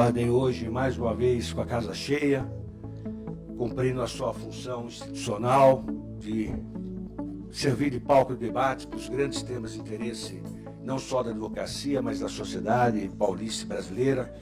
Ordem hoje, mais uma vez, com a casa cheia, cumprindo a sua função institucional de servir de palco de debate para os grandes temas de interesse, não só da advocacia, mas da sociedade paulista e brasileira.